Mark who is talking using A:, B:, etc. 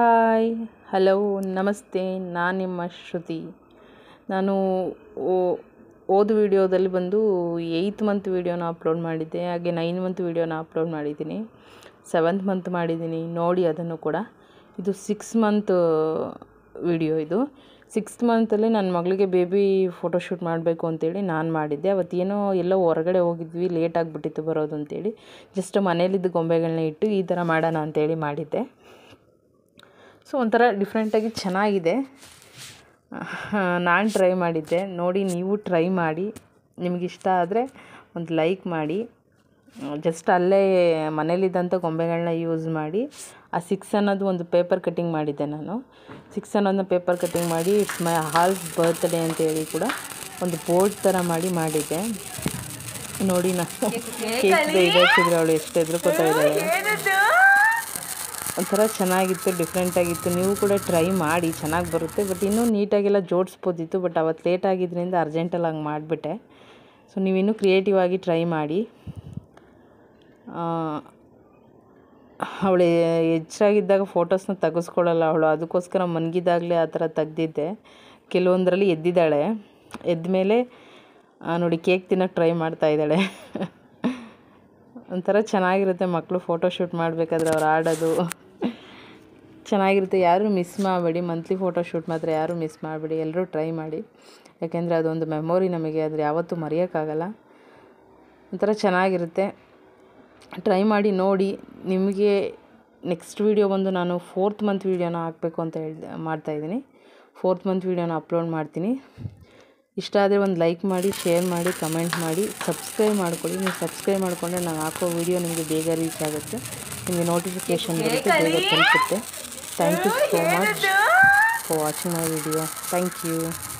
A: Hi, hello, ನಮಸ್ತೆ, ನಾನು ನಿಮ್ಮ ಶ್ರುತಿ. ನಾನು ಓ- ಹೋದ ವಿಡಿಯೋದಲ್ಲಿ ಬಂದು ಏಯ್ತ್ ಮಂತ್ ವಿಡಿಯೋನ ಅಪ್ಲೋಡ್ ಮಾಡಿದ್ದೆ, ಹಾಗೆ ನೈನ್ ಮಂತ್ ವಿಡಿಯೋನ ಅಪ್ಲೋಡ್ ಮಾಡಿದ್ದೀನಿ. ಸೆವೆಂತ್ ಮಂತ್ ಮಾಡಿದ್ದೀನಿ, ನೋಡಿ ಅದನ್ನು ಕೂಡ. ಇದು ಸಿಕ್ಸ್ ಮಂತ್ ವಿಡಿಯೋ ಇದು. ಸಿಕ್ಸ್ತ್ ಮಂತಲ್ಲಿ ನನ್ನ ಮಗಳಿಗೆ ಬೇಬಿ ಫೋಟೋಶೂಟ್ ಮಾಡಬೇಕು ಅಂತೇಳಿ ನಾನು ಮಾಡಿದ್ದೆ. ಅವತ್ತೇನೋ ಎಲ್ಲೋ ಹೊರಗಡೆ ಹೋಗಿದ್ವಿ, ಲೇಟ್ ಆಗಿಬಿಟ್ಟಿತ್ತು ಬರೋದು ಅಂತೇಳಿ. ಜಸ್ಟ್ ಮನೇಲಿದ್ದ ಗೊಂಬೆಗಳನ್ನ ಇಟ್ಟು ಈ ಥರ ಮಾಡೋಣ ಅಂತೇಳಿ ಮಾಡಿದ್ದೆ. ಸೊ ಒಂಥರ ಡಿಫ್ರೆಂಟಾಗಿ ಚೆನ್ನಾಗಿದೆ. ನಾನು ಟ್ರೈ ಮಾಡಿದ್ದೆ. ನೋಡಿ ನೀವು ಟ್ರೈ ಮಾಡಿ. ನಿಮಗಿಷ್ಟ ಆದರೆ ಒಂದು ಲೈಕ್ ಮಾಡಿ. ಜಸ್ಟ್ ಅಲ್ಲೇ ಮನೇಲಿದ್ದಂಥ ಗೊಂಬೆಗಳನ್ನ ಯೂಸ್ ಮಾಡಿ. ಆ ಸಿಕ್ಸ್ ಅನ್ನೋದು ಒಂದು ಪೇಪರ್ ಕಟ್ಟಿಂಗ್ ಮಾಡಿದ್ದೆ ನಾನು. ಸಿಕ್ಸ್ ಅನ್ನೋದನ್ನ ಪೇಪರ್ ಕಟ್ಟಿಂಗ್ ಮಾಡಿ ಇಟ್ಸ್ ಮೈ ಹಾಲ್ಸ್ ಬರ್ತ್ಡೇ ಅಂತೇಳಿ ಕೂಡ ಒಂದು ಬೋರ್ಡ್ ಥರ ಮಾಡಿ ಮಾಡಿದ್ದೆ. ನೋಡಿ ನಾನು ಕೇಕ್ ಹಚ್ಚಿದ್ರೆ ಅವಳು ಎಷ್ಟು ಹೆದರ್ಕೋತಾ ಇದ್ದಾಳೆ. ಒಂಥರ ಚೆನ್ನಾಗಿತ್ತು ಡಿಫ್ರೆಂಟಾಗಿತ್ತು ನೀವು ಕೂಡ ಟ್ರೈ ಮಾಡಿ, ಚೆನ್ನಾಗಿ ಬರುತ್ತೆ. ಬಟ್ ಇನ್ನೂ ನೀಟಾಗೆಲ್ಲ ಜೋಡಿಸ್ಬೋದಿತ್ತು. ಬಟ್ ಅವತ್ತು ಲೇಟ್ ಆಗಿದ್ದರಿಂದ ಅರ್ಜೆಂಟಲ್ಲಿ ಹಂಗೆ ಮಾಡಿಬಿಟ್ಟೆ. ಸೊ ನೀವಿನ್ನೂ ಕ್ರಿಯೇಟಿವ್ ಆಗಿ ಟ್ರೈ ಮಾಡಿ. ಅವಳು ಹೆಚ್ಚಾಗಿದ್ದಾಗ ಫೋಟೋಸ್ನ ತೆಗೆಸ್ಕೊಳ್ಳಲ್ಲ ಅವಳು. ಅದಕ್ಕೋಸ್ಕರ ಮನ್ಗಿದಾಗಲೇ ಆ ಥರ ತೆಗ್ದಿದ್ದೆ. ಕೆಲವೊಂದರಲ್ಲಿ ಎದ್ದಿದ್ದಾಳೆ. ಎದ್ದ ಮೇಲೆ ನೋಡಿ ಕೇಕ್ ತಿನ್ನೋಕ್ಕೆ ಟ್ರೈ ಮಾಡ್ತಾ ಇದ್ದಾಳೆ. ಒಂಥರ ಚೆನ್ನಾಗಿರುತ್ತೆ ಮಕ್ಕಳು ಫೋಟೋಶೂಟ್ ಮಾಡಬೇಕಾದ್ರೆ ಅವ್ರು ಆಡೋದು. ಚೆನ್ನಾಗಿರುತ್ತೆ. ಯಾರೂ ಮಿಸ್ ಮಾಡಬೇಡಿ. ಮಂತ್ಲಿ ಫೋಟೋಶೂಟ್ ಮಾತ್ರ ಯಾರೂ ಮಿಸ್ ಮಾಡಬೇಡಿ. ಎಲ್ಲರೂ ಟ್ರೈ ಮಾಡಿ. ಯಾಕೆಂದರೆ ಅದೊಂದು ಮೆಮೊರಿ ನಮಗೆ. ಅದ್ರ ಯಾವತ್ತೂ ಮರೆಯೋಕ್ಕಾಗಲ್ಲ. ಒಂಥರ ಚೆನ್ನಾಗಿರುತ್ತೆ. ಟ್ರೈ ಮಾಡಿ ನೋಡಿ. ನಿಮಗೆ ನೆಕ್ಸ್ಟ್ ವೀಡಿಯೋ ಬಂದು ನಾನು ಫೋರ್ತ್ ಮಂತ್ ವೀಡಿಯೋನ ಹಾಕಬೇಕು ಅಂತ ಹೇಳಿ ಮಾಡ್ತಾಯಿದ್ದೀನಿ ಫೋರ್ತ್ ಮಂತ್ ವೀಡಿಯೋನ ಅಪ್ಲೋಡ್ ಮಾಡ್ತೀನಿ. ಇಷ್ಟ ಆದರೆ ಒಂದು ಲೈಕ್ ಮಾಡಿ, ಶೇರ್ ಮಾಡಿ, ಕಮೆಂಟ್ ಮಾಡಿ. ಸಬ್ಸ್ಕ್ರೈಬ್ ಮಾಡ್ಕೊಳ್ಳಿ. ನೀವು ಸಬ್ಸ್ಕ್ರೈಬ್ ಮಾಡಿಕೊಂಡ್ರೆ ನಾನು ಹಾಕೋ ವೀಡಿಯೋ ನಿಮಗೆ ಬೇಗ ರೀಚ್ ಆಗುತ್ತೆ. ನಿಮಗೆ ನೋಟಿಫಿಕೇಷನ್ ಬರುತ್ತೆ, ಬೇಗ ತಲುಪುತ್ತೆ. Thank you so much for watching my video. Thank you.